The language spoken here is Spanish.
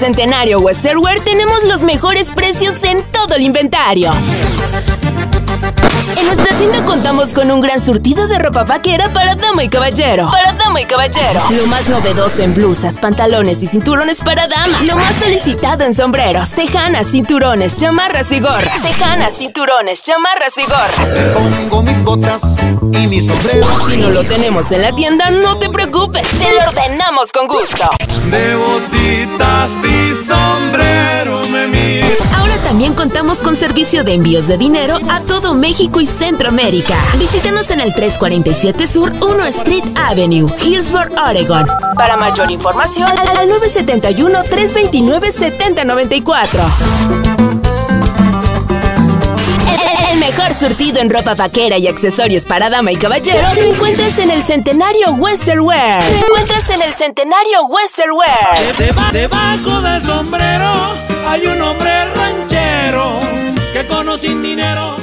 Centenario Westerwear tenemos los mejores precios en todo el inventario. En nuestra tienda contamos con un gran surtido de ropa vaquera para dama y caballero. Para dama y caballero. Lo más novedoso en blusas, pantalones y cinturones para dama. Lo más solicitado en sombreros, tejanas, cinturones, chamarras y gorras. Tejanas, cinturones, chamarras y gorras. Pongo mis botas y mis sombreros. Si no lo tenemos en la tienda, no te preocupes. Te lo ordenamos con gusto. De contamos con servicio de envíos de dinero a todo México y Centroamérica. Visítanos en el 347 Sur 1 Street Avenue, Hillsboro, Oregon. Para mayor información, al 971-329-7094. El mejor surtido en ropa vaquera y accesorios para dama y caballero lo encuentras en el Centenario Westerwear. Lo encuentras en el Centenario Westerwear. Deba- sin dinero